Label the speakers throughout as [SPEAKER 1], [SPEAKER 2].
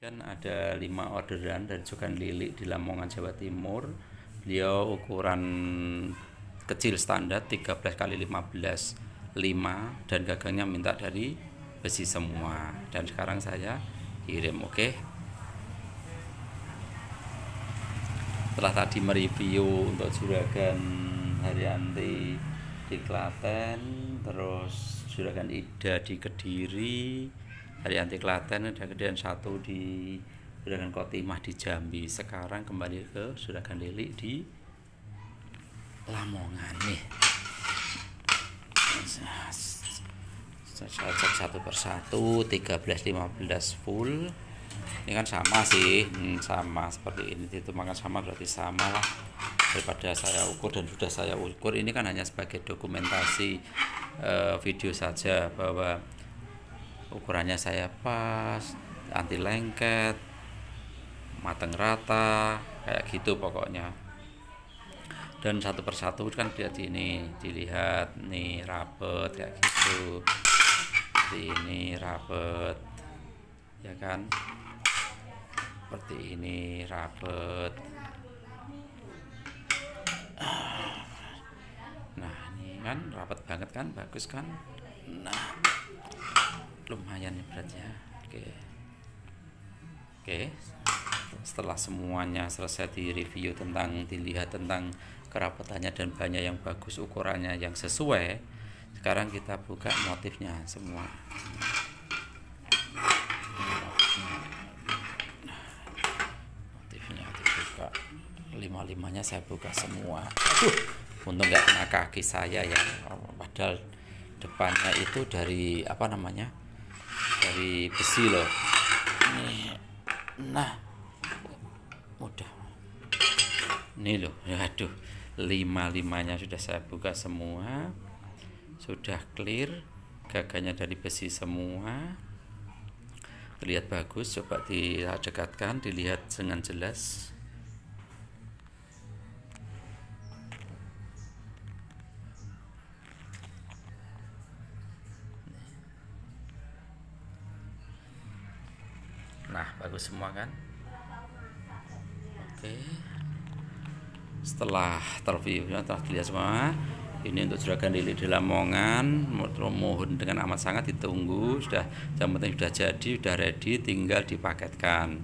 [SPEAKER 1] Kan ada lima orderan dari Jogan Lili di Lamongan, Jawa Timur. Beliau ukuran kecil standar 13 kali 15 5 dan gagangnya minta dari besi semua. Dan sekarang saya kirim, oke. Okay? Setelah tadi mereview untuk juragan Haryanti di Klaten, terus juragan Ida di Kediri, dari anti Klaten ada kejadian satu di Juragan Kotimah di Jambi. Sekarang kembali ke Juragan Lili di Lamongan nih. Saya cek satu persatu 13 15 full. Ini kan sama sih. Hmm, sama seperti ini. Itu makan sama berarti sama lah. Daripada saya ukur dan sudah saya ukur ini kan hanya sebagai dokumentasi uh, video saja bahwa ukurannya saya pas anti lengket mateng rata kayak gitu pokoknya. Dan satu persatu kan lihat ini dilihat nih rapet kayak gitu. Seperti ini rapet ya kan? Seperti ini rapet. Nah ini kan rapet banget kan bagus kan? Nah lumayan nih beratnya oke. Oke. Setelah semuanya selesai di review tentang dilihat tentang kerapatannya dan banyak yang bagus ukurannya yang sesuai sekarang kita buka motifnya semua. Motifnya dibuka. Lima limanya saya buka semua. Aduh, untung nggak kena kaki saya ya. Padahal depannya itu dari apa namanya dari besi loh. Ini nah. Mudah ini loh aduh. Lima limanya sudah saya buka semua. Sudah clear. Gaganya dari besi semua. Terlihat bagus coba didekatkan dilihat dengan jelas nah bagus semua kan? Oke. Setelah terviewnya telah dilihat semua. Ini untuk juragan lili di Lamongan. Mohon dengan amat sangat ditunggu. Sudah yang penting sudah jadi sudah ready tinggal dipaketkan.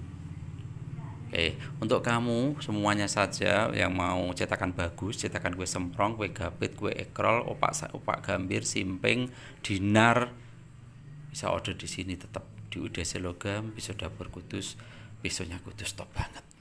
[SPEAKER 1] Oke, untuk kamu semuanya saja yang mau cetakan bagus, cetakan kue semprong, kue gapit, kue ekrol, opak opak gambir, simping, dinar, bisa order di sini tetap di UDC Logam, bisa dapur Kudus, besoknya Kudus top banget.